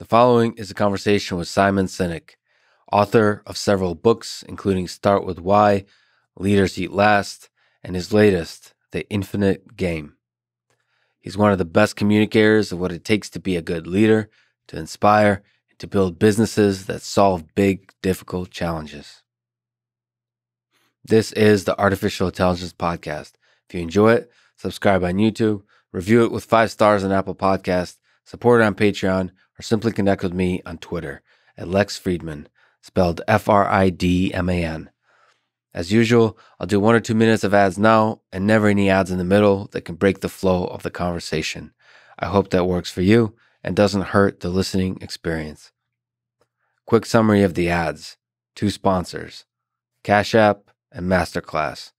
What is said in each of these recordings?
The following is a conversation with Simon Sinek, author of several books, including Start with Why, Leaders Eat Last, and his latest, The Infinite Game. He's one of the best communicators of what it takes to be a good leader, to inspire, and to build businesses that solve big, difficult challenges. This is the Artificial Intelligence Podcast. If you enjoy it, subscribe on YouTube, review it with five stars on Apple Podcast, support it on Patreon, or simply connect with me on Twitter at Lex Fridman, spelled F R I D M A N. As usual, I'll do one or two minutes of ads now and never any ads in the middle that can break the flow of the conversation. I hope that works for you and doesn't hurt the listening experience. Quick summary of the ads two sponsors Cash App and Masterclass.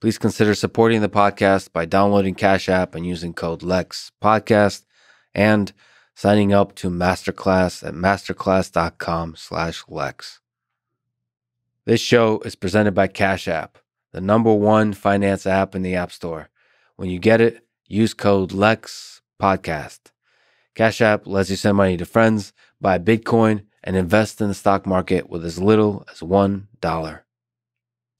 Please consider supporting the podcast by downloading Cash App and using code LEX podcast and signing up to Masterclass at masterclass.com slash Lex. This show is presented by Cash App, the number one finance app in the App Store. When you get it, use code LEX podcast. Cash App lets you send money to friends, buy Bitcoin, and invest in the stock market with as little as $1.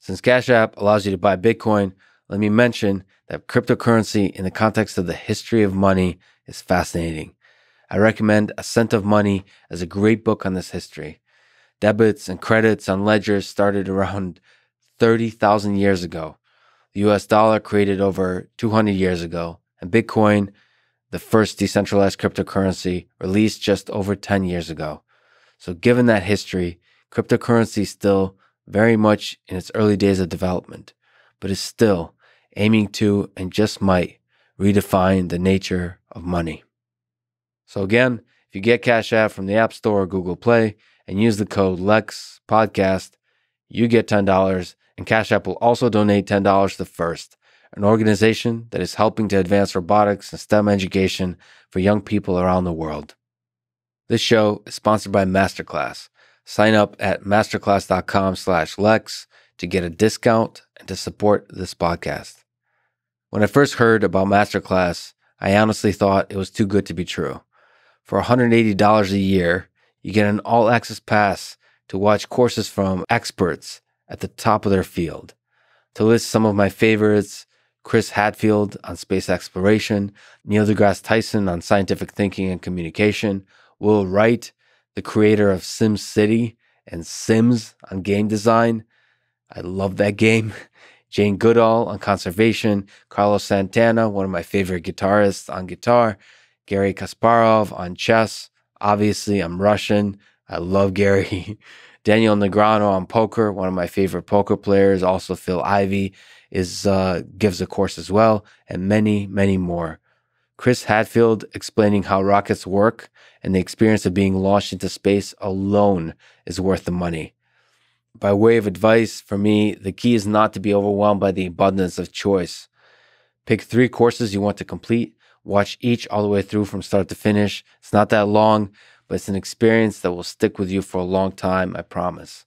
Since Cash App allows you to buy Bitcoin, let me mention that cryptocurrency in the context of the history of money is fascinating. I recommend Ascent of Money as a great book on this history. Debits and credits on ledgers started around 30,000 years ago. The US dollar created over 200 years ago, and Bitcoin, the first decentralized cryptocurrency, released just over 10 years ago. So, given that history, cryptocurrency is still very much in its early days of development, but is still aiming to and just might redefine the nature of money. So, again, if you get Cash App from the App Store or Google Play and use the code LEX podcast, you get $10, and Cash App will also donate $10 to FIRST, an organization that is helping to advance robotics and STEM education for young people around the world. This show is sponsored by Masterclass Sign up at masterclass.com slash Lex to get a discount and to support this podcast. When I first heard about Masterclass, I honestly thought it was too good to be true. For $180 a year, you get an all access pass to watch courses from experts at the top of their field. To list some of my favorites, Chris Hadfield on space exploration, Neil deGrasse Tyson on scientific thinking and communication, Will Wright the creator of Sim City and Sims on game design. I love that game. Jane Goodall on conservation, Carlos Santana, one of my favorite guitarists on guitar, Garry Kasparov on chess. Obviously, I'm Russian. I love Gary. Daniel Negreanu on poker, one of my favorite poker players. Also, Phil Ivey is uh, gives a course as well, and many, many more. Chris Hadfield explaining how rockets work and the experience of being launched into space alone is worth the money. By way of advice, for me, the key is not to be overwhelmed by the abundance of choice. Pick three courses you want to complete, watch each all the way through from start to finish. It's not that long, but it's an experience that will stick with you for a long time, I promise.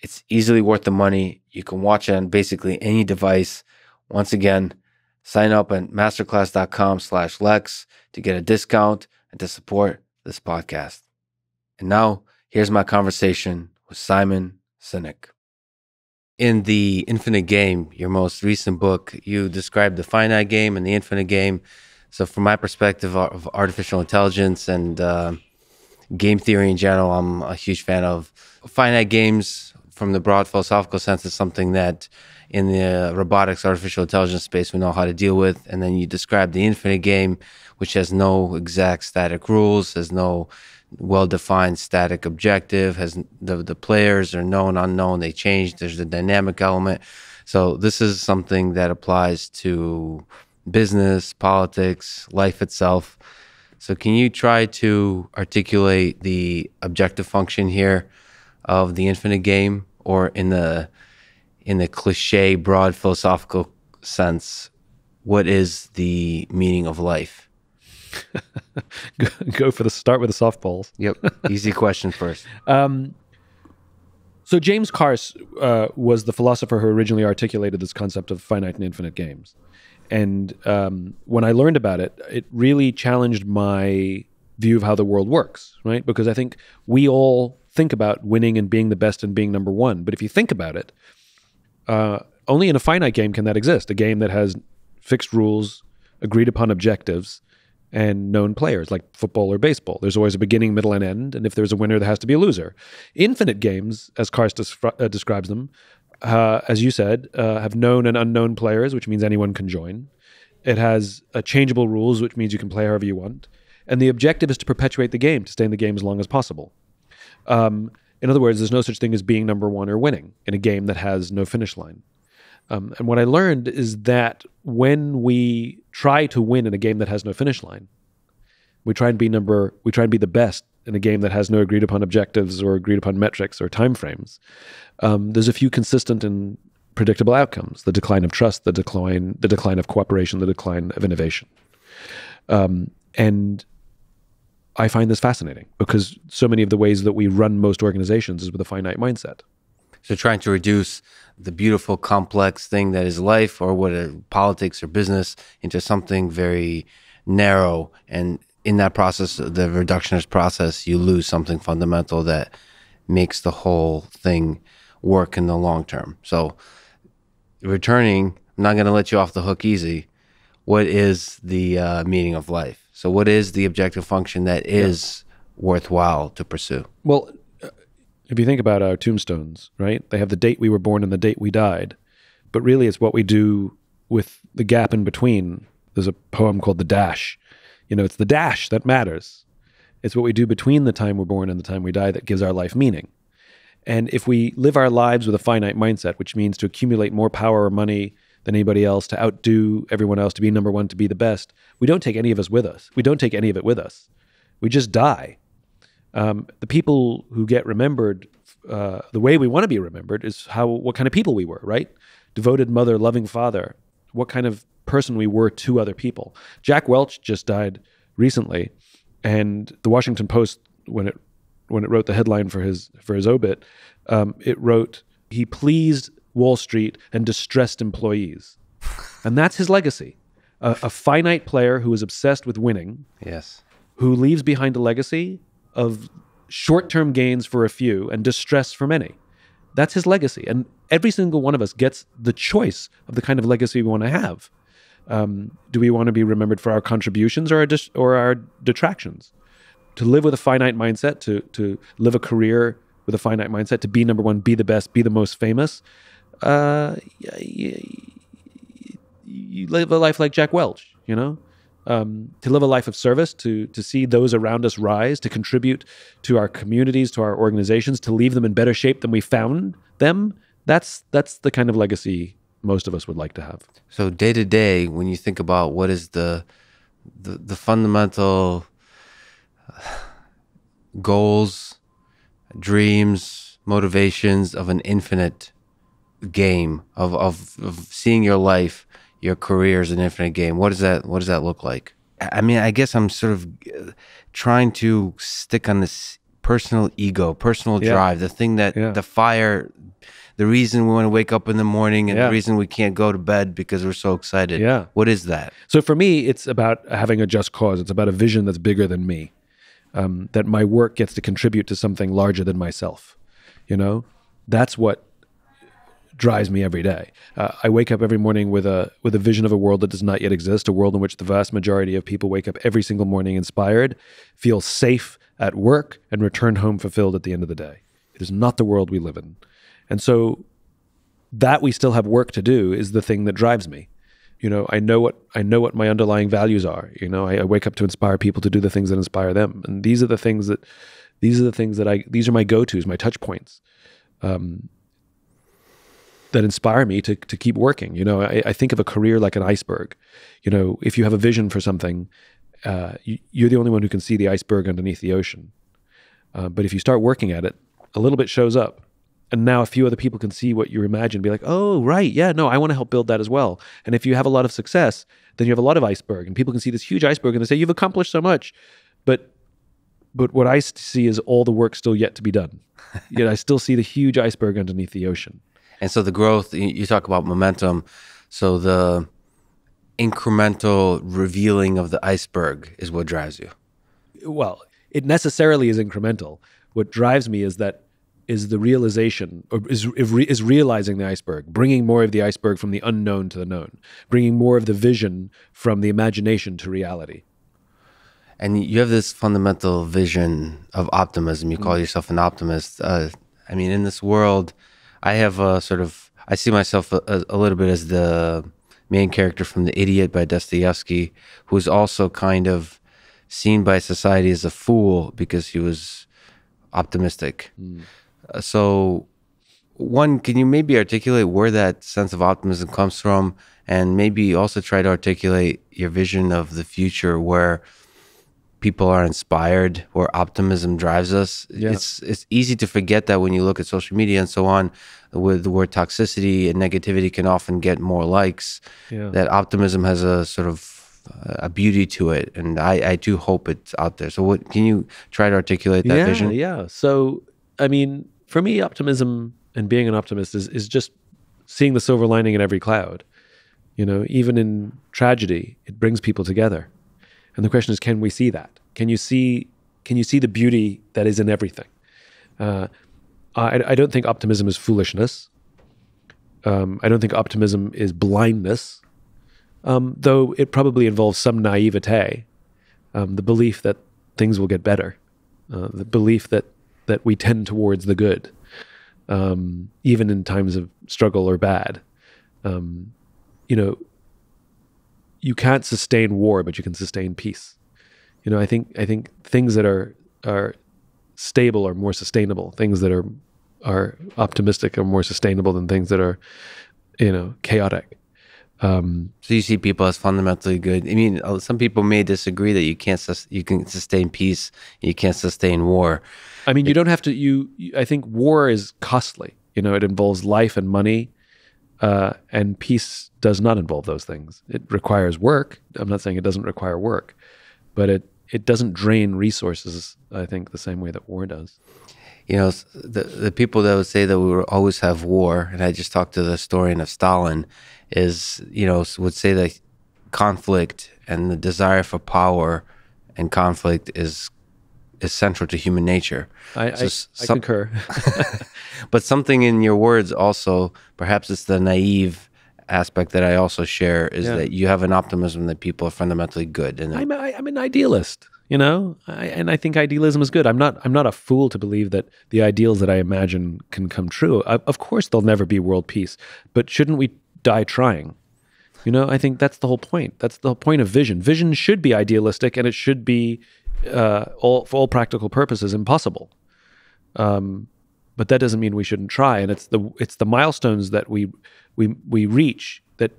It's easily worth the money. You can watch it on basically any device. Once again, Sign up at masterclass.com slash Lex to get a discount and to support this podcast. And now, here's my conversation with Simon Sinek. In The Infinite Game, your most recent book, you describe the finite game and the infinite game. So, from my perspective of artificial intelligence and uh, game theory in general, I'm a huge fan of finite games from the broad philosophical sense is something that in the robotics, artificial intelligence space, we know how to deal with. And then you describe the infinite game, which has no exact static rules, has no well-defined static objective, has the the players are known, unknown, they change. There's the dynamic element. So this is something that applies to business, politics, life itself. So can you try to articulate the objective function here of the infinite game, or in the in the cliche, broad philosophical sense, what is the meaning of life? go, for the start with the softballs. Yep. Easy question first. Um, so James Carse uh, was the philosopher who originally articulated this concept of finite and infinite games. And um, when I learned about it, it really challenged my view of how the world works, right? Because I think we all think about winning and being the best and being number one. But if you think about it, uh, only in a finite game can that exist. A game that has fixed rules, agreed upon objectives, and known players like football or baseball. There's always a beginning, middle, and end. And if there's a winner, there has to be a loser. Infinite games, as Carse descri- uh, describes them, uh, as you said, uh, have known and unknown players, which means anyone can join. It has uh, changeable rules, which means you can play however you want. And the objective is to perpetuate the game, to stay in the game as long as possible. Um, in other words, there's no such thing as being number one or winning in a game that has no finish line. Um, and what I learned is that when we try to win in a game that has no finish line, we try and be number, we try and be the best in a game that has no agreed upon objectives or agreed upon metrics or timeframes. Um, there's a few consistent and predictable outcomes: the decline of trust, the decline, the decline of cooperation, the decline of innovation. Um, and I find this fascinating because so many of the ways that we run most organizations is with a finite mindset. So trying to reduce the beautiful, complex thing that is life or what a, politics or business into something very narrow. And in that process, the reductionist process, you lose something fundamental that makes the whole thing work in the long term. So returning, I'm not going to let you off the hook easy. What is the uh, meaning of life? So what is the objective function that is yeah. worthwhile to pursue? Well, if you think about our tombstones, right? They have the date we were born and the date we died. But really, it's what we do with the gap in between. There's a poem called The Dash. You know, it's the dash that matters. It's what we do between the time we're born and the time we die that gives our life meaning. And if we live our lives with a finite mindset, which means to accumulate more power or money than anybody else, to outdo everyone else, to be number one, to be the best, we don't take any of us with us. We don't take any of it with us. We just die. Um, the people who get remembered, uh, the way we want to be remembered is how what kind of people we were, right? Devoted mother, loving father, what kind of person we were to other people. Jack Welch just died recently, and the Washington Post, when it when it wrote the headline for his for his obit, um, it wrote he pleased Wall Street and distressed employees, and that's his legacy. A, a finite player who is obsessed with winning. Yes. Who leaves behind a legacy of short term gains for a few and distress for many. That's his legacy. And every single one of us gets the choice of the kind of legacy we want to have. Um, do we want to be remembered for our contributions or our, dis- or our detractions? To live with a finite mindset, to, to live a career with a finite mindset, to be number one, be the best, be the most famous, uh, you, you live a life like Jack Welch, you know? um, to live a life of service, to to see those around us rise, to contribute to our communities, to our organizations, to leave them in better shape than we found them. That's that's the kind of legacy most of us would like to have. So day to day, when you think about what is the the, the fundamental goals, dreams, motivations of an infinite game of, of, of seeing your life your career as an infinite game. What does that What does that look like? I mean, I guess I'm sort of uh, trying to stick on this personal ego, personal yeah. drive, the thing that yeah. the fire, the reason we want to wake up in the morning, and yeah. the reason we can't go to bed because we're so excited. Yeah, what is that? So for me, it's about having a just cause. It's about a vision that's bigger than me. Um, that my work gets to contribute to something larger than myself. You know, that's what drives me every day. Uh, I wake up every morning with a with a vision of a world that does not yet exist, a world in which the vast majority of people wake up every single morning inspired, feel safe at work, and return home fulfilled at the end of the day. It is not the world we live in, and so that we still have work to do is the thing that drives me. You know, I know what I know what my underlying values are. You know, I, I wake up to inspire people to do the things that inspire them, and these are the things that these are the things that I these are my go tos, my touch points. Um, that inspire me to to keep working. You know, I, I, think of a career like an iceberg. You know, if you have a vision for something, uh, you, are the only one who can see the iceberg underneath the ocean. Uh, but if you start working at it, a little bit shows up, and now a few other people can see what you imagine. Be like, oh, right, yeah, no, I want to help build that as well. And if you have a lot of success, then you have a lot of iceberg, and people can see this huge iceberg, and they say you've accomplished so much, but but what I see is all the work still yet to be done. Yet I still see the huge iceberg underneath the ocean. And so the growth, you talk about momentum. So the incremental revealing of the iceberg is what drives you. well, it necessarily is incremental. What drives me is that is the realization or is is realizing the iceberg, bringing more of the iceberg from the unknown to the known, bringing more of the vision from the imagination to reality. And you have this fundamental vision of optimism. You call mm. yourself an optimist. Uh, I mean, in this world, I have a sort of I see myself a, a little bit as the main character from The Idiot by Dostoevsky, who's also kind of seen by society as a fool because he was optimistic. Mm. Uh, so, one, can you maybe articulate where that sense of optimism comes from, and maybe also try to articulate your vision of the future where people are inspired, where optimism drives us? Yeah. It's it's easy to forget that when you look at social media and so on, with the word toxicity and negativity can often get more likes. Yeah. That optimism has a sort of a beauty to it, and I, I do hope it's out there. So, what can you try to articulate that yeah, vision? Yeah. So, I mean, for me, optimism and being an optimist is is just seeing the silver lining in every cloud. You know, even in tragedy, it brings people together. And the question is, can we see that? Can you see? Can you see the beauty that is in everything? Uh, I, I, don't think optimism is foolishness. Um, I don't think optimism is blindness um, though it probably involves some naivete, um, the belief that things will get better, uh, the belief that that we tend towards the good, um, even in times of struggle or bad. Um, you know, you can't sustain war, but you can sustain peace. You know, I think I think things that are are stable are more sustainable. Things that are are optimistic are more sustainable than things that are, you know, chaotic. Um, so you see people as fundamentally good. I mean, uh, some people may disagree that you can't sus- you can sustain peace, you can't sustain war. I mean, you don't have to. You, I think war is costly. You know, it involves life and money, uh, and peace does not involve those things. It requires work. I'm not saying it doesn't require work, but it it doesn't drain resources. I think the same way that war does you know, the the people that would say that we will always have war, and I just talked to the historian of Stalin, is you know would say that conflict and the desire for power and conflict is is central to human nature. I, so I, some, I concur. but something in your words also, perhaps it's the naive aspect that I also share, is yeah. that you have an optimism that people are fundamentally good. And I'm, I, am an idealist, you know, I, and I think idealism is good. I'm not. I'm not a fool to believe that the ideals that I imagine can come true. Of course, there'll never be world peace, but shouldn't we die trying. You know, I think that's the whole point. That's the point of vision. Vision should be idealistic, and it should be, uh, all for all practical purposes, impossible. Um, but that doesn't mean we shouldn't try. And it's the it's the milestones that we we we reach that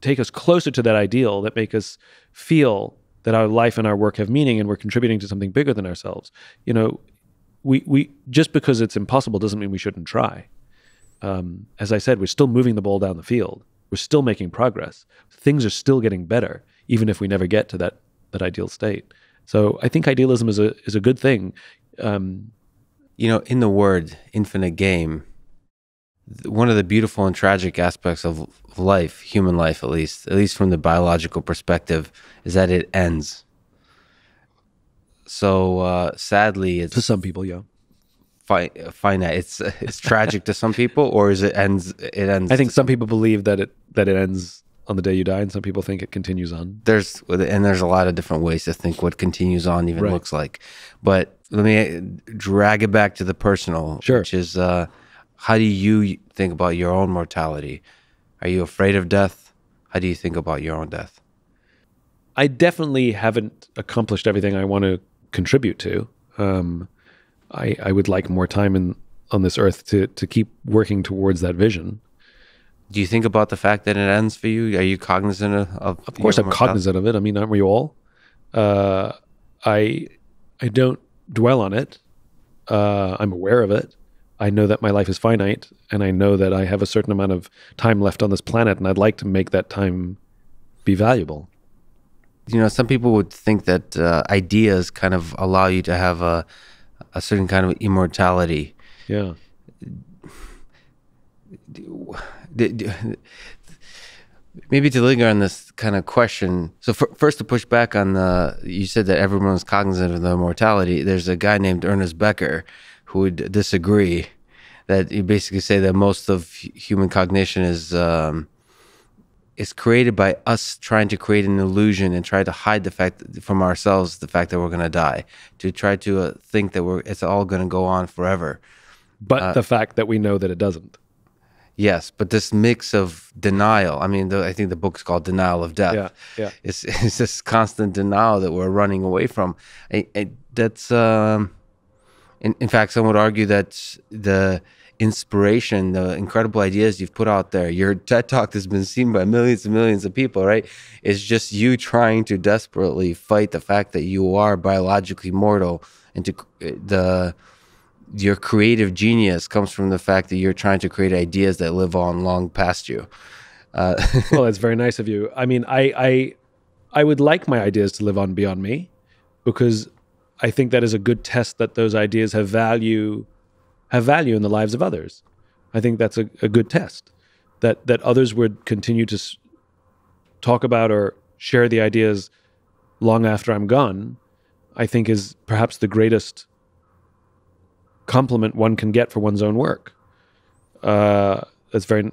take us closer to that ideal, that make us feel that our life and our work have meaning, and we're contributing to something bigger than ourselves. You know, we we just because it's impossible doesn't mean we shouldn't try um, as I said, we're still moving the ball down the field. We're still making progress. Things are still getting better, even if we never get to that that ideal state. So I think idealism is a is a good thing. Um, you know, in the word "infinite game," one of the beautiful and tragic aspects of life, human life at least, at least from the biological perspective, is that it ends. So uh, sadly, it's for some people, yeah fi- finite. It's it's tragic to some people, or is it ends? It ends. I think some people believe that it that it ends on the day you die, and some people think it continues on. There's and there's a lot of different ways to think what continues on even right. looks like. But let me drag it back to the personal, sure. which is uh, how do you think about your own mortality? Are you afraid of death? How do you think about your own death? I definitely haven't accomplished everything I want to contribute to. Um, I, I would like more time in on this earth to to keep working towards that vision. Do you think about the fact that it ends for you? Are you cognizant of? Of, of course, I'm cognizant of it. I mean, aren't we all? Uh, I I don't dwell on it. Uh, I'm aware of it. I know that my life is finite, and I know that I have a certain amount of time left on this planet, and I'd like to make that time be valuable. You know, some people would think that uh, ideas kind of allow you to have a a certain kind of immortality. Yeah. Maybe to linger on this kind of question. So f- first, to push back on the, you said that everyone's cognizant of the mortality. There's a guy named Ernest Becker who would disagree. That you basically say that most of human cognition is um, is created by us trying to create an illusion and try to hide the fact from ourselves the fact that we're going to die. To try to uh, think that we're it's all going to go on forever. But uh, the fact that we know that it doesn't. Yes, but this mix of denial. I mean, the, I think the book's called "Denial of Death." Yeah, yeah. It's, it's this constant denial that we're running away from. I, I, that's, um, in, in fact, some would argue that the inspiration, the incredible ideas you've put out there, your TED Talk has been seen by millions and millions of people, right? It's just you trying to desperately fight the fact that you are biologically mortal and to the your creative genius comes from the fact that you're trying to create ideas that live on long past you. Uh, well, that's very nice of you. I mean, I, I, I would like my ideas to live on beyond me, because I think that is a good test that those ideas have value, have value in the lives of others. I think that's a, a good test that that others would continue to s- talk about or share the ideas long after I'm gone. I think is perhaps the greatest compliment one can get for one's own work. Uh, that's very,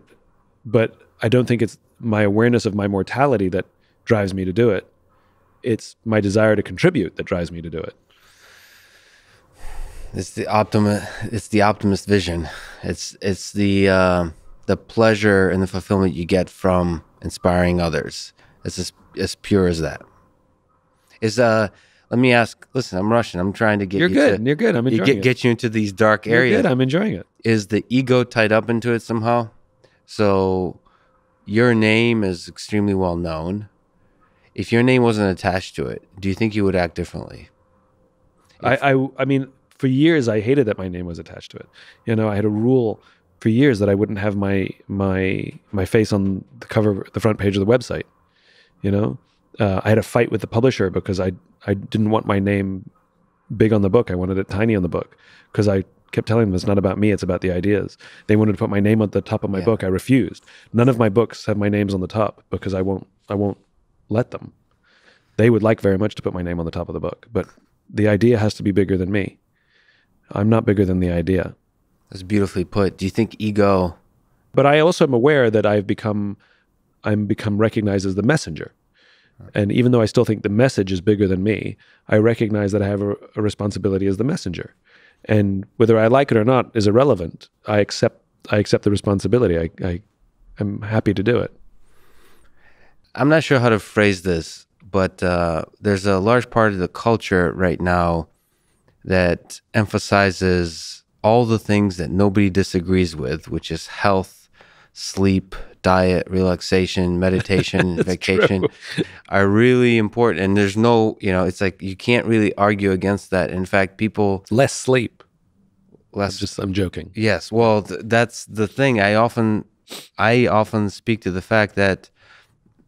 but I don't think it's my awareness of my mortality that drives me to do it. It's my desire to contribute that drives me to do it. It's the optimist. It's the optimist vision. It's it's the uh, the pleasure and the fulfillment you get from inspiring others. It's as as pure as that. Is uh let me ask. Listen, I'm rushing. I'm trying to get you're you good. To, you're good. I'm enjoying get, it. Get you into these dark you're areas. Good. I'm enjoying it. Is the ego tied up into it somehow? So, your name is extremely well known. If your name wasn't attached to it, do you think you would act differently? I, I, I mean, for years I hated that my name was attached to it. You know, I had a rule for years that I wouldn't have my my my face on the cover, the front page of the website. You know, uh, I had a fight with the publisher because I I didn't want my name big on the book. I wanted it tiny on the book because I kept telling them it's not about me, it's about the ideas. They wanted to put my name on the top of my yeah. book. I refused. None of my books have my names on the top because I won't I won't let them. They would like very much to put my name on the top of the book, but the idea has to be bigger than me. I'm not bigger than the idea. That's beautifully put. Do you think ego But I also am aware that I've become I'm become recognized as the messenger. And even though I still think the message is bigger than me, I recognize that I have a, a, responsibility as the messenger. And whether I like it or not is irrelevant. I accept I accept the responsibility. I, I I'm happy to do it. I'm not sure how to phrase this, but uh, there's a large part of the culture right now that emphasizes all the things that nobody disagrees with, which is health, sleep, diet, relaxation, meditation, vacation true. are really important. And there's no, you know, it's like you can't really argue against that. In fact, people less sleep. Less. I'm just I'm joking. Yes. Well, th- that's the thing. I often, I often speak to the fact that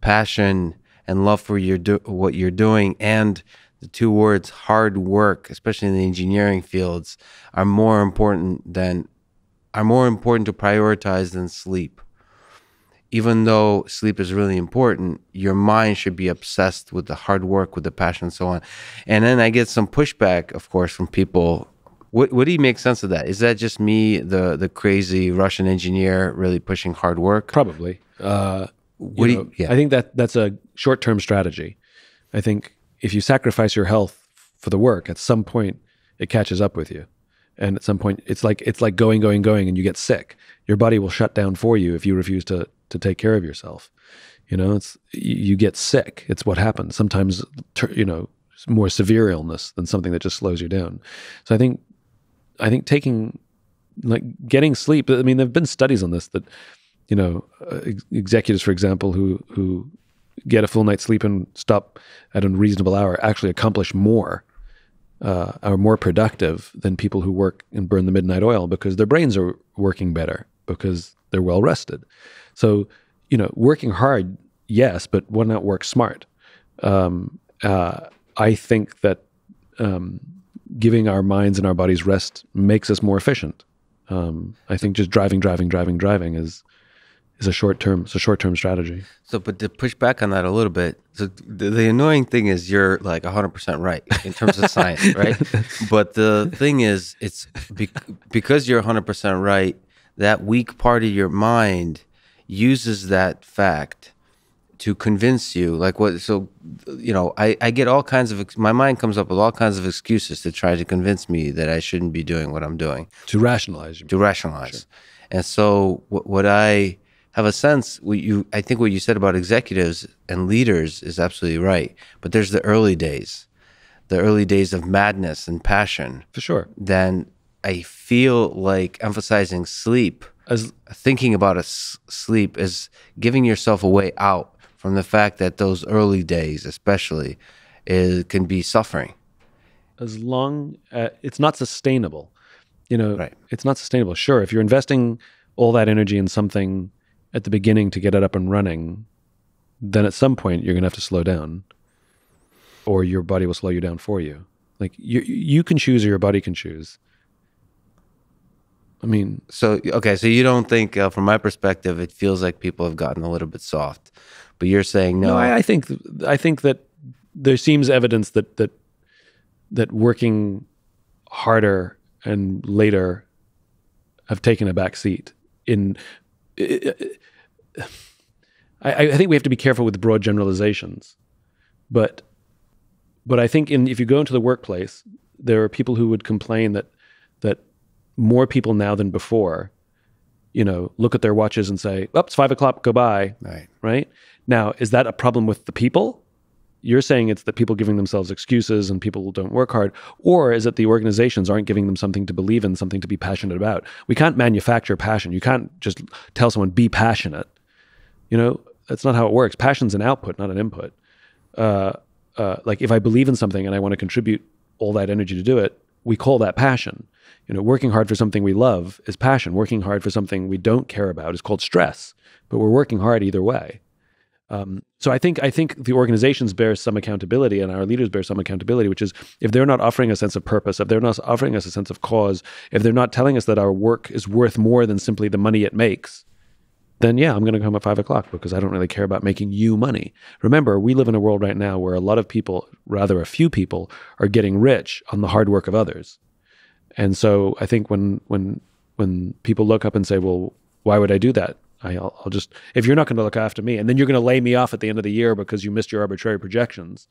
passion and love for your do- what you're doing and the two words hard work, especially in the engineering fields, are more important than are more important to prioritize than sleep even though sleep is really important, your mind should be obsessed with the hard work, with the passion, and so on. And then I get some pushback, of course, from people. What, what do you make sense of that? Is that just me, the the crazy Russian engineer, really pushing hard work? Probably. Uh, what you know, you, yeah. I think that that's a short term strategy. I think if you sacrifice your health for the work, at some point it catches up with you and at some point it's like it's like going going going and you get sick your body will shut down for you if you refuse to to take care of yourself. You know, it's you get sick. It's what happens. Sometimes, you know, more severe illness than something that just slows you down. So I think, I think taking, like, getting sleep. I mean, there've been studies on this that, you know, uh, ex- executives, for example, who who get a full night's sleep and stop at a reasonable hour actually accomplish more uh, are more productive than people who work and burn the midnight oil because their brains are working better because they're well rested. So, you know, working hard, yes, but why not work smart? Um, uh, I think that um, giving our minds and our bodies rest makes us more efficient. Um, I think just driving, driving, driving, driving is is a short term. It's a short term strategy. So, but to push back on that a little bit, so the, the annoying thing is you're like 100% right in terms of science, right? But the thing is, it's be, because you're 100% right, that weak part of your mind uses that fact to convince you like what so you know I, I get all kinds of my mind comes up with all kinds of excuses to try to convince me that i shouldn't be doing what i'm doing To rationalize. You to rationalize and so what, what i have a sense what you i think what you said about executives and leaders is absolutely right but there's the early days the early days of madness and passion for sure. then i feel like emphasizing sleep As thinking about a s- sleep is giving yourself a way out from the fact that those early days especially is, can be suffering as long uh, it's not sustainable you know Right. it's not sustainable sure if you're investing all that energy in something at the beginning to get it up and running then at some point you're going to have to slow down or your body will slow you down for you. Like you you can choose or your body can choose. I mean so okay so you don't think uh, from my perspective it feels like people have gotten a little bit soft but you're saying no, no, I, I think I think that there seems evidence that that that working harder and later have taken a back seat in I, I think we have to be careful with broad generalizations but but I think in if you go into the workplace there are people who would complain that that more people now than before you know look at their watches and say oh it's five o'clock go by right right? Now, is that a problem with the people? You're saying it's that people giving themselves excuses and people don't work hard, or is it the organizations aren't giving them something to believe in, something to be passionate about? We can't manufacture passion. You can't just tell someone be passionate. You know, that's not how it works. Passion's an output, not an input. Uh, uh, like if I believe in something and I want to contribute all that energy to do it, we call that passion. You know, working hard for something we love is passion. Working hard for something we don't care about is called stress. But we're working hard either way. Um, so I think I think the organizations bear some accountability, and our leaders bear some accountability, which is if they're not offering a sense of purpose, if they're not offering us a sense of cause, if they're not telling us that our work is worth more than simply the money it makes, then yeah, I'm going to come at five o'clock because I don't really care about making you money. Remember, we live in a world right now where a lot of people, rather a few people, are getting rich on the hard work of others. And so I think when when when people look up and say, "Well, why would I do that?" I, will I'll just if you're not going to look after me, and then you're going to lay me off at the end of the year because you missed your arbitrary projections.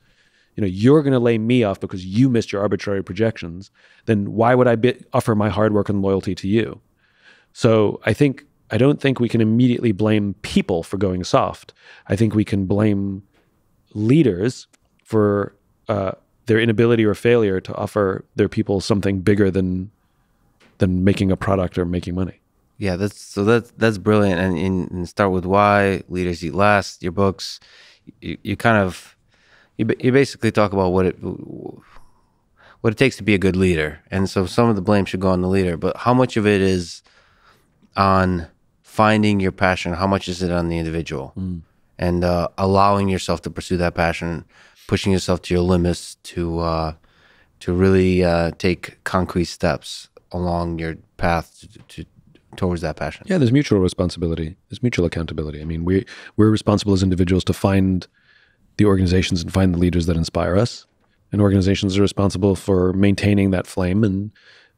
You know, you're going to lay me off because you missed your arbitrary projections. Then why would I be, offer my hard work and loyalty to you? So I think I don't think we can immediately blame people for going soft. I think we can blame leaders for uh, their inability or failure to offer their people something bigger than than making a product or making money. Yeah that's so that's that's brilliant and, and, and start with why leaders eat last your books. You, you kind of you, you basically talk about what it what it takes to be a good leader and so some of the blame should go on the leader but how much of it is on finding your passion? How much is it on the individual? And uh, allowing yourself to pursue that passion pushing yourself to your limits to uh, to really uh, take concrete steps along your path to, to towards that passion Yeah, there's mutual responsibility. There's mutual accountability. I mean, we we're responsible as individuals to find the organizations and find the leaders that inspire us, and organizations are responsible for maintaining that flame and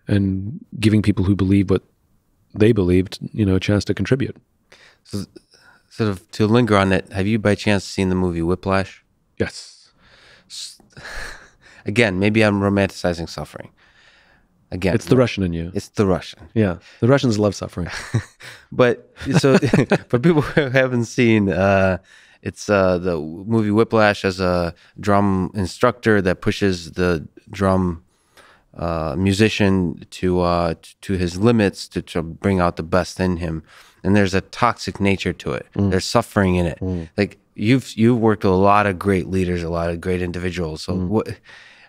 and giving people who believe what they believed, you know, a chance to contribute. So, sort of to linger on it, have you by chance seen the movie Whiplash? Yes. Again, maybe I'm romanticizing suffering. Again, It's the Russian in you. it's the Russian. Yeah. The Russians love suffering. But so for people who haven't seen, uh, it's uh, the movie Whiplash as a drum instructor that pushes the drum uh, musician to uh, to his limits to, to bring out the best in him. And there's a toxic nature to it. There's suffering in it. Like you've you've worked with a lot of great leaders, a lot of great individuals. So what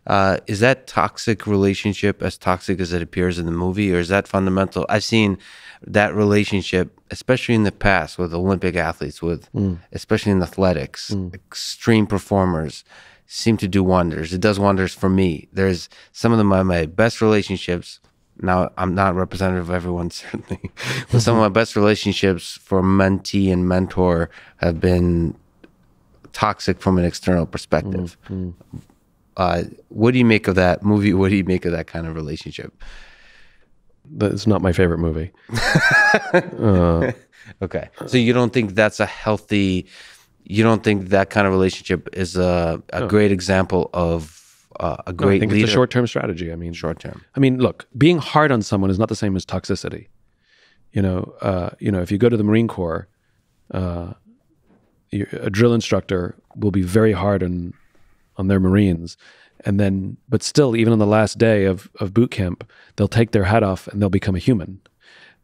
uh, is that toxic relationship as toxic as it appears in the movie, or is that fundamental? I've seen that relationship, especially in the past, with Olympic athletes, with especially in athletics, extreme performers, seem to do wonders. It does wonders for me. There's some of them are my best relationships now I'm not representative of everyone certainly, but some of my best relationships for mentee and mentor have been toxic from an external perspective. Mm-hmm. Uh, what do you make of that movie? What do you make of that kind of relationship? That's not my favorite movie. uh, Okay, so you don't think that's a healthy? You don't think that kind of relationship is a, a great example of uh, a great I think leader? it's a short-term strategy. I mean, short term. I mean, look, being hard on someone is not the same as toxicity. You know, uh, you know, if you go to the Marine Corps, uh, a drill instructor will be very hard on on their Marines, and then, but still, even on the last day of of boot camp, they'll take their hat off and they'll become a human.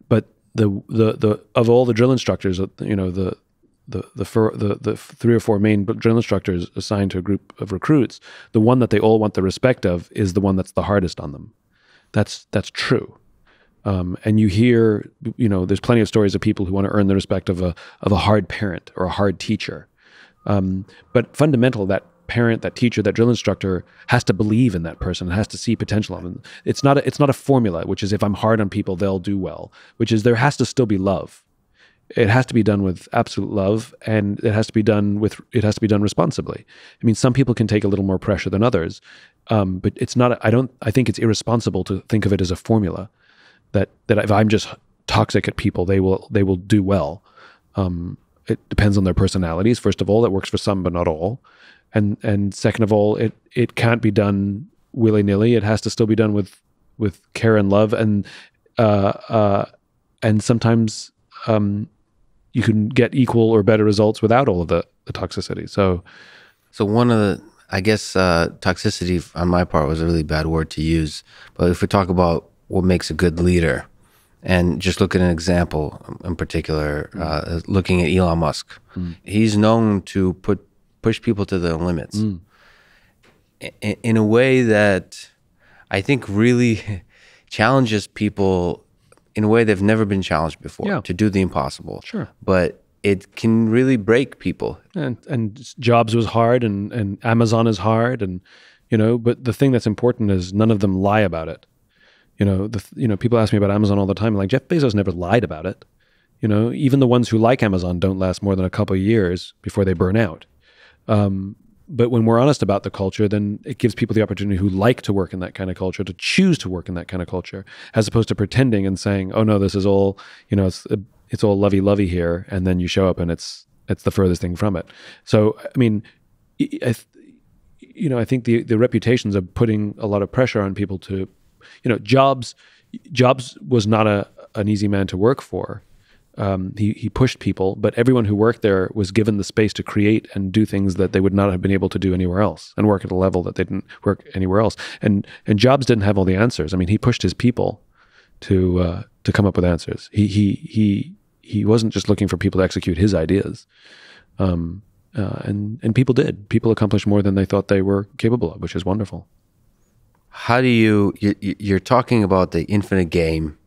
But the the the of all the drill instructors, uh, you know, the the the, fir- the the three or four main drill instructors assigned to a group of recruits, the one that they all want the respect of is the one that's the hardest on them. That's that's true. Um, and you hear, you know, there's plenty of stories of people who want to earn the respect of a of a hard parent or a hard teacher. Um, but fundamental, that parent, that teacher, that drill instructor has to believe in that person, has to see potential in them. It's not a, it's not a formula, which is if I'm hard on people, they'll do well. Which is there has to still be love. It has to be done with absolute love, and it has to be done with it has to be done responsibly. I mean, some people can take a little more pressure than others, um, but it's not. I don't. I think it's irresponsible to think of it as a formula that that if I'm just toxic at people, they will they will do well. Um, it depends on their personalities. First of all, that works for some, but not all. And and second of all, it it can't be done willy nilly. It has to still be done with with care and love. And uh, uh, and sometimes um, you can get equal or better results without all of the, the toxicity. So So one of the, I guess, uh, toxicity on my part was a really bad word to use. But if we talk about what makes a good leader, and just look at an example in particular, uh, looking at Elon Musk, he's known to put push people to the limits mm. in, in a way that I think really challenges people in a way they've never been challenged before Yeah. to do the impossible. Sure. But it can really break people. and and Jobs was hard, and and Amazon is hard, and you know. But the thing that's important is none of them lie about it. You know, the you know people ask me about Amazon all the time. Like Jeff Bezos never lied about it. You know, even the ones who like Amazon don't last more than a couple of years before they burn out. Um, but when we're honest about the culture, then it gives people the opportunity who like to work in that kind of culture to choose to work in that kind of culture, as opposed to pretending and saying, "Oh no, this is all you know, it's it's all lovey lovey here," and then you show up and it's it's the furthest thing from it. So, I mean, I, you know, I think the the reputations of putting a lot of pressure on people to, you know, Jobs Jobs was not a an easy man to work for. Um, he he pushed people, but everyone who worked there was given the space to create and do things that they would not have been able to do anywhere else, and work at a level that they didn't work anywhere else. And and Jobs didn't have all the answers. I mean, he pushed his people to uh, to come up with answers. He he he he wasn't just looking for people to execute his ideas. Um, uh, and and people did. People accomplished more than they thought they were capable of, which is wonderful. how do you, you you- you're talking about the infinite game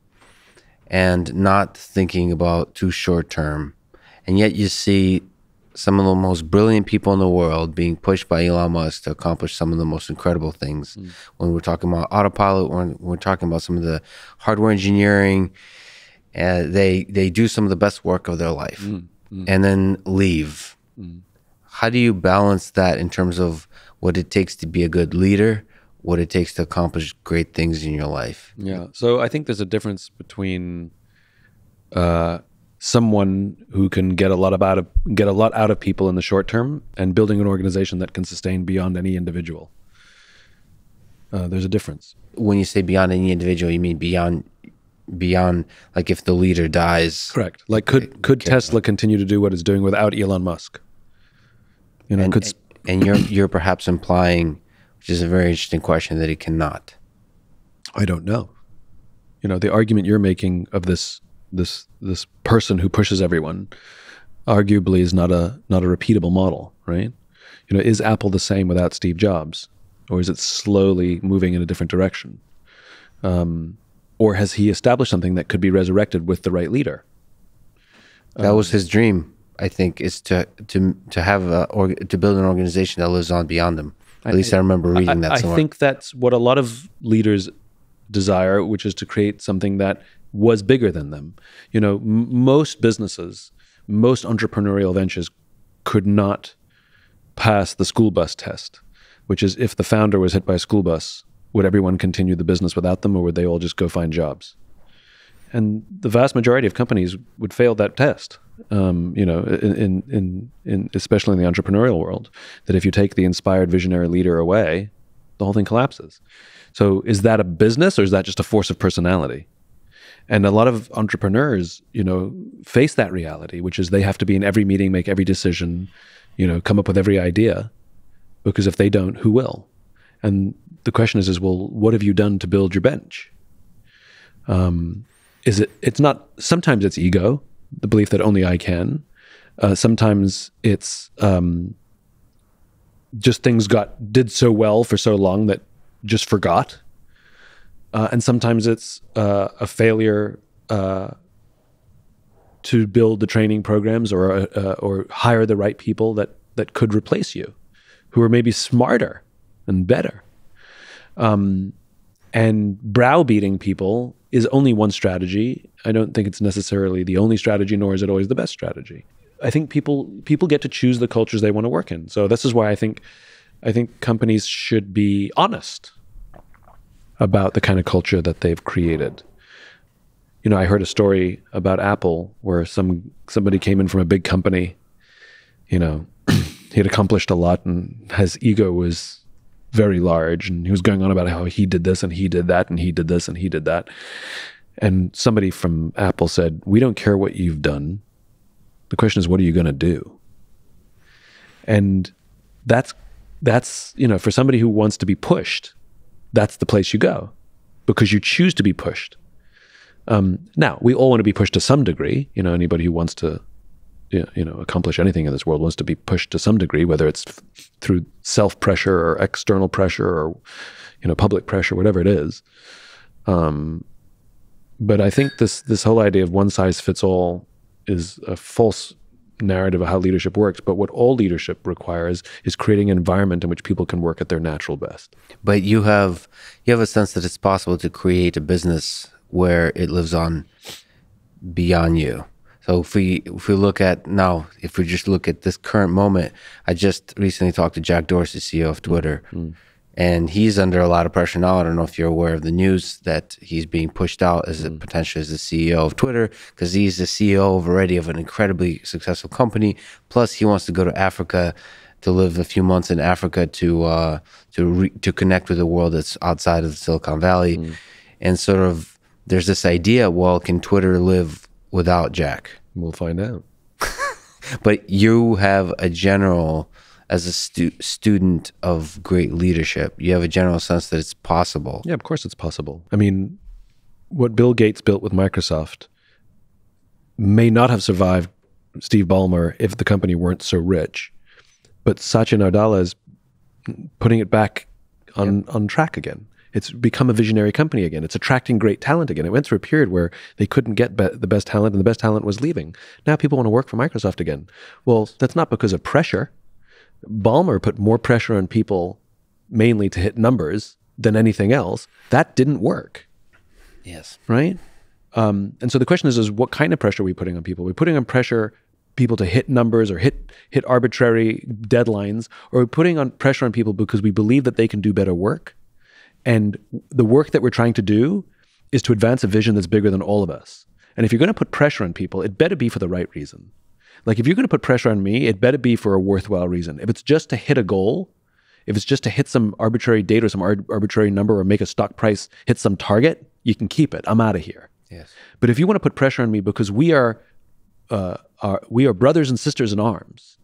and not thinking about too short term. And yet you see some of the most brilliant people in the world being pushed by Elon Musk to accomplish some of the most incredible things. Mm. When we're talking about autopilot when we're talking about some of the hardware engineering uh, they they do some of the best work of their life mm, mm. and then leave. How do you balance that in terms of what it takes to be a good leader what it takes to accomplish great things in your life Yeah. So I think there's a difference between uh, someone who can get a lot of get a lot out of people in the short term and building an organization that can sustain beyond any individual. Uh, there's a difference. when you say beyond any individual you mean beyond beyond like if the leader dies Correct. Like could could Tesla continue to do what it's doing without Elon Musk? You know, and, could and you're you're perhaps implying which is a very interesting question that it cannot I don't know. You know, the argument you're making of this this this person who pushes everyone arguably is not a not a repeatable model, right? You know, is Apple the same without Steve Jobs, or is it slowly moving in a different direction? Um, or has he established something that could be resurrected with the right leader? that was his dream i think is to to to have a or, to build an organization that lives on beyond them at least i remember reading that Somewhere. I think that's what a lot of leaders desire, which is to create something that was bigger than them. You know, m- most businesses, most entrepreneurial ventures could not pass the school bus test, which is if the founder was hit by a school bus, would everyone continue the business without them or would they all just go find jobs? And the vast majority of companies would fail that test. Um, you know, in, in, in, especially in the entrepreneurial world, that if you take the inspired visionary leader away, the whole thing collapses. So is that a business or is that just a force of personality? And a lot of entrepreneurs, you know, face that reality, which is they have to be in every meeting, make every decision, you know, come up with every idea. Because if they don't, who will? And the question is, is well, what have you done to build your bench? Um, is it? It's not. Sometimes it's ego, the belief that only I can. Uh, sometimes it's um, just things got did so well for so long that just forgot uh, and sometimes it's uh, a failure uh, to build the training programs or uh, uh, or hire the right people that that could replace you, who are maybe smarter and better. Um, and browbeating people is only one strategy. I don't think it's necessarily the only strategy, nor is it always the best strategy. I think people people get to choose the cultures they want to work in. So this is why I think I think companies should be honest about the kind of culture that they've created. You know, I heard a story about Apple where some somebody came in from a big company. You know, he had accomplished a lot, and his ego was very large, and he was going on about how he did this and he did that and he did this and he did that. And somebody from Apple said, "We don't care what you've done. The question is, what are you going to do?" And that's that's you know, for somebody who wants to be pushed, that's the place you go because you choose to be pushed. Um, now, we all want to be pushed to some degree. You know, anybody who wants to, you know, accomplish anything in this world wants to be pushed to some degree, whether it's through self pressure or external pressure or, you know, public pressure, whatever it is. Um, but I think this this whole idea of one size fits all is a false narrative of how leadership works, but what all leadership requires is creating an environment in which people can work at their natural best. But you have you have a sense that it's possible to create a business where it lives on beyond you. So if we if we look at now, if we just look at this current moment, I just recently talked to Jack Dorsey, CEO of Twitter. Mm-hmm and he's under a lot of pressure now. I don't know if you're aware of the news that he's being pushed out as a, mm. potentially as the CEO of Twitter because he's the CEO of already of an incredibly successful company. Plus, he wants to go to Africa to live a few months in Africa to uh, to re- to connect with the world that's outside of Silicon Valley, mm. and sort of there's this idea: well, can Twitter live without Jack? We'll find out. but you have a general as a stu- student of great leadership, you have a general sense that it's possible. Yeah, of course it's possible. I mean, what Bill Gates built with Microsoft may not have survived Steve Ballmer if the company weren't so rich. But Satya Nadella is putting it back on, yep. on track again. It's become a visionary company again. It's attracting great talent again. It went through a period where they couldn't get be- the best talent and the best talent was leaving. Now people want to work for Microsoft again. Well, that's not because of pressure. Ballmer put more pressure on people mainly to hit numbers than anything else. That didn't work. Yes. Right? Um, and so the question is, is what kind of pressure are we putting on people? Are we putting on pressure people to hit numbers or hit hit arbitrary deadlines, or are we putting on pressure on people because we believe that they can do better work? And the work that we're trying to do is to advance a vision that's bigger than all of us. And if you're going to put pressure on people, it better be for the right reason. Like if you're going to put pressure on me, it better be for a worthwhile reason. If it's just to hit a goal, if it's just to hit some arbitrary date or some ar- arbitrary number or make a stock price hit some target, you can keep it. I'm out of here. Yes. But if you want to put pressure on me because we are, uh, are we are brothers and sisters in arms,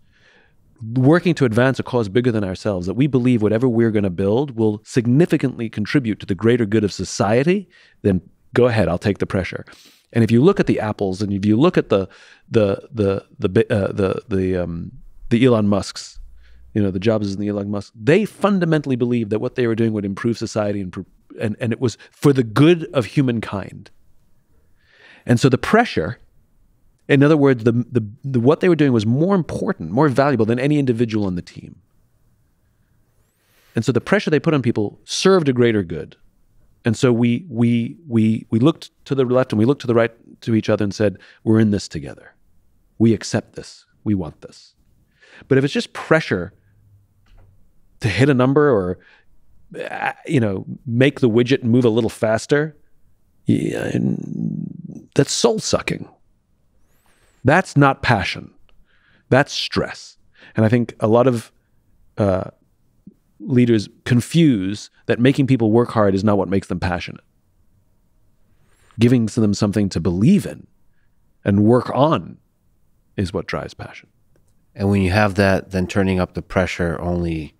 working to advance a cause bigger than ourselves, that we believe whatever we're going to build will significantly contribute to the greater good of society, then go ahead. I'll take the pressure. And if you look at the apples and if you look at the the the the uh, the the um, the Elon Musk's, you know, the Jobs and the Elon Musk, they fundamentally believed that what they were doing would improve society and and and it was for the good of humankind. And so the pressure, in other words, the, the, the what they were doing was more important, more valuable than any individual on the team. And so the pressure they put on people served a greater good. And so we we we we looked to the left and we looked to the right to each other and said, "We're in this together. We accept this. We want this." But if it's just pressure to hit a number or uh, you know make the widget move a little faster, yeah, that's soul sucking. That's not passion. That's stress. And I think a lot of uh, leaders confuse that making people work hard is not what makes them passionate. Giving them something to believe in and work on is what drives passion. And when you have that, then turning up the pressure only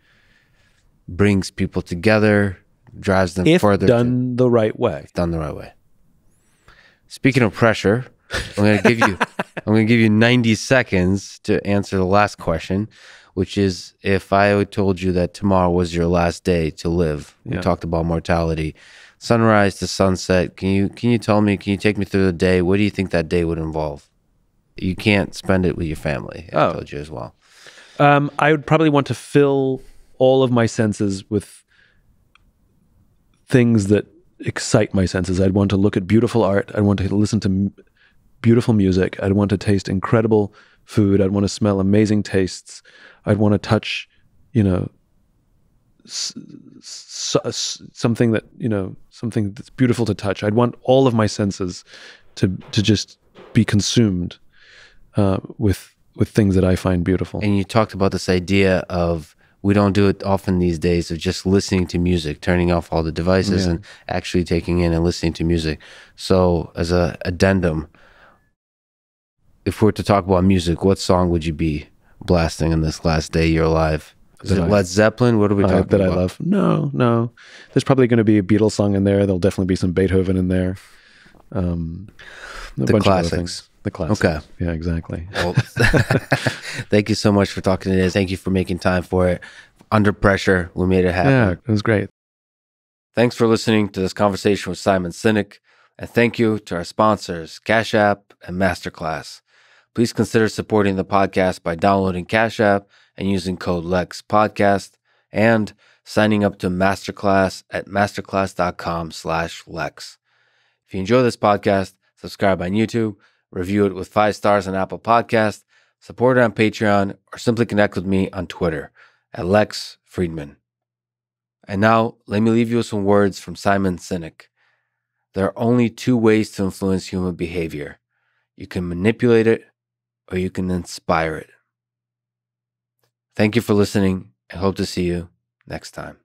brings people together, drives them if further. done to, the right way. if done the right way. Speaking of pressure, I'm going to give you I'm going to give you 90 seconds to answer the last question, which is if I told you that tomorrow was your last day to live. We Yeah. talked about mortality. Sunrise to sunset. Can you can you tell me, can you take me through the day? What do you think that day would involve? You can't spend it with your family. I Oh. told you as well. Um, I would probably want to fill all of my senses with things that excite my senses. I'd want to look at beautiful art. I'd want to listen to beautiful music. I'd want to taste incredible food. I'd want to smell amazing tastes. I'd want to touch, you know, s- s- something that you know, something that's beautiful to touch. I'd want all of my senses to to just be consumed uh, with with things that I find beautiful. And you talked about this idea of we don't do it often these days of just listening to music, turning off all the devices Yeah. and actually taking in and listening to music. So, as a addendum, if we were to talk about music, what song would you be blasting on this last day you're alive? Is it Led Zeppelin? What are we uh, talking that about? I love. No, no. There's probably going to be a Beatles song in there. There'll definitely be some Beethoven in there. Um, The bunch of other classics. The classics. Okay. Yeah, exactly. Well, thank you so much for talking today. Thank you for making time for it. Under pressure, we made it happen. Yeah, it was great. Thanks for listening to this conversation with Simon Sinek, and thank you to our sponsors, Cash App and Masterclass. Please consider supporting the podcast by downloading Cash App and using code LEX Podcast, and signing up to Masterclass at masterclass.com slash Lex. If you enjoy this podcast, subscribe on YouTube, review it with five stars on Apple Podcast, support it on Patreon, or simply connect with me on Twitter at Lex Fridman. And now, let me leave you with some words from Simon Sinek. There are only two ways to influence human behavior you can manipulate it, or you can inspire it. Thank you for listening, and hope to see you next time.